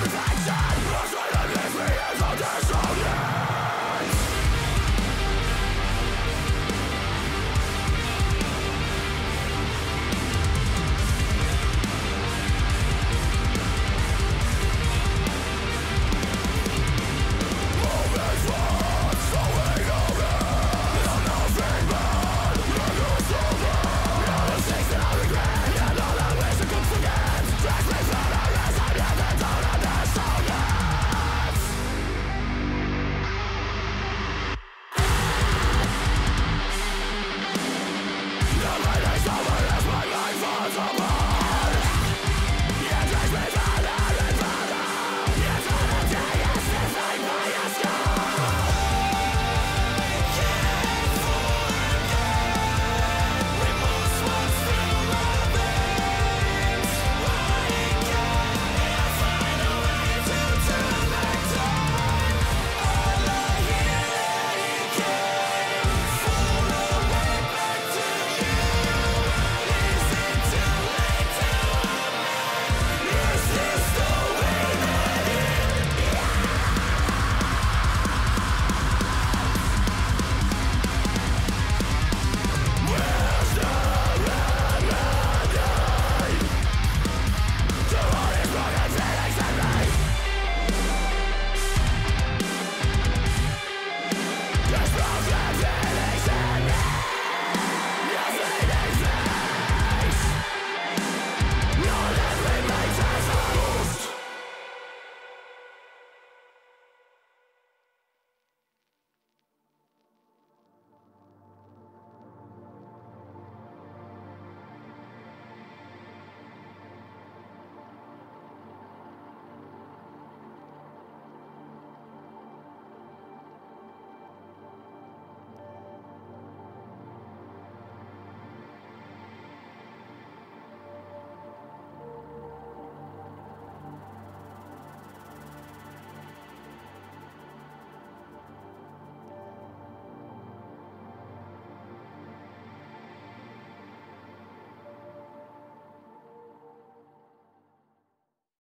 Sacrifice Fight is over